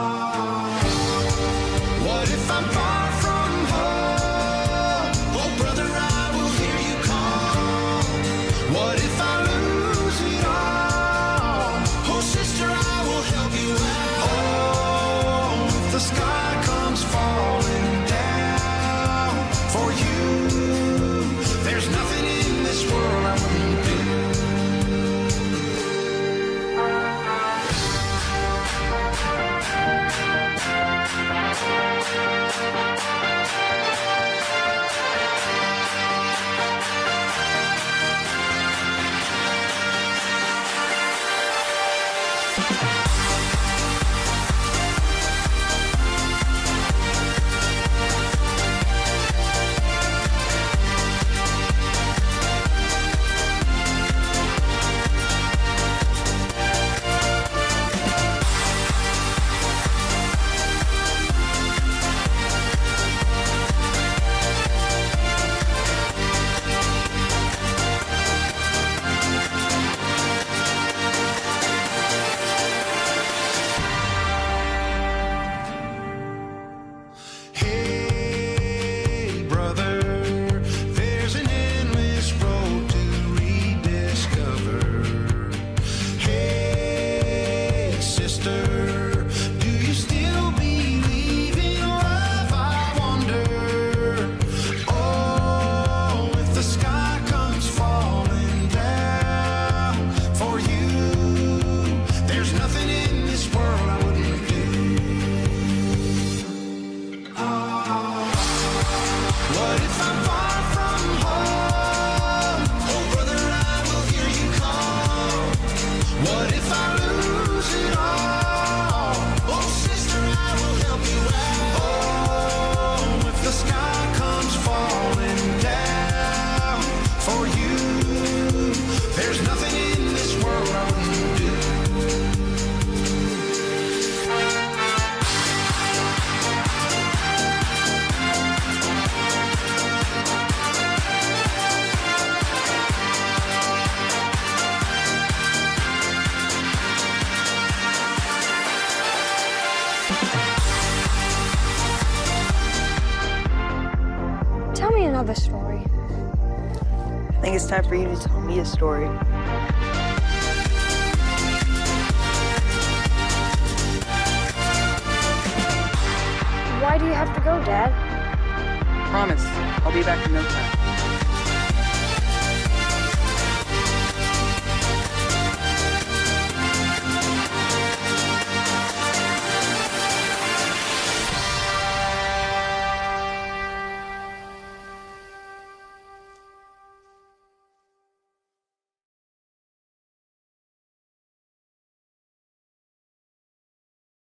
God. Bye. Tell me another story. I think it's time for you to tell me a story. Why do you have to go, Dad? Promise, I'll be back in no time.